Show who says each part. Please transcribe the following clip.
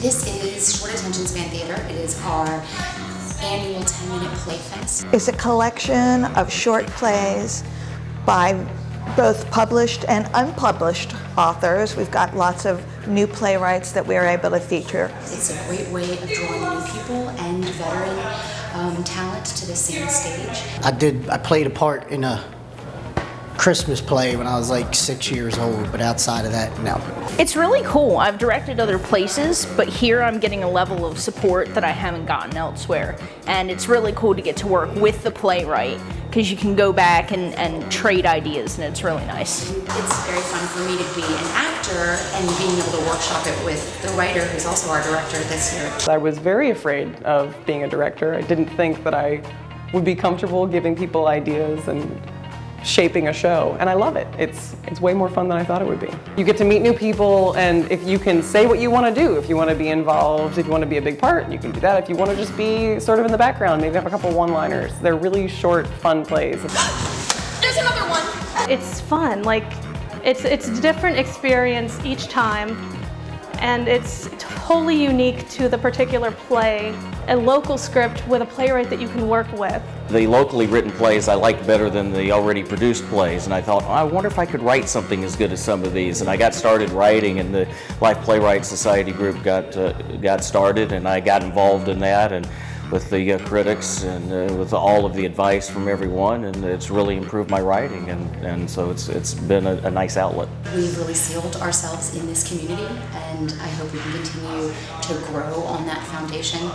Speaker 1: This is Short Attention Span Theater. It is our annual 10 minute play fest.
Speaker 2: It's a collection of short plays by both published and unpublished authors. We've got lots of new playwrights that we're able to feature.
Speaker 1: It's a great way of drawing new people and veteran um, talent to the same stage.
Speaker 3: I did. I played a part in a Christmas play when I was like six years old, but outside of that, no.
Speaker 4: It's really cool. I've directed other places, but here I'm getting a level of support that I haven't gotten elsewhere. And it's really cool to get to work with the playwright because you can go back and, and trade ideas, and it's really nice.
Speaker 1: It's very fun for me to be an actor and being able to workshop it with the writer, who's also our director this year.
Speaker 5: I was very afraid of being a director. I didn't think that I would be comfortable giving people ideas and shaping a show and I love it. It's it's way more fun than I thought it would be. You get to meet new people and if you can say what you want to do, if you want to be involved, if you want to be a big part, you can do that. If you want to just be sort of in the background, maybe have a couple one-liners. They're really short, fun plays.
Speaker 6: There's another one.
Speaker 7: It's fun. Like it's it's a different experience each time and it's totally unique to the particular play, a local script with a playwright that you can work with.
Speaker 8: The locally written plays I like better than the already produced plays, and I thought, oh, I wonder if I could write something as good as some of these. And I got started writing, and the Live Playwright Society group got uh, got started, and I got involved in that, and with the uh, critics and uh, with all of the advice from everyone, and it's really improved my writing, and, and so it's it's been a, a nice outlet.
Speaker 1: We've really sealed ourselves in this community, and I hope we can continue to grow on that foundation.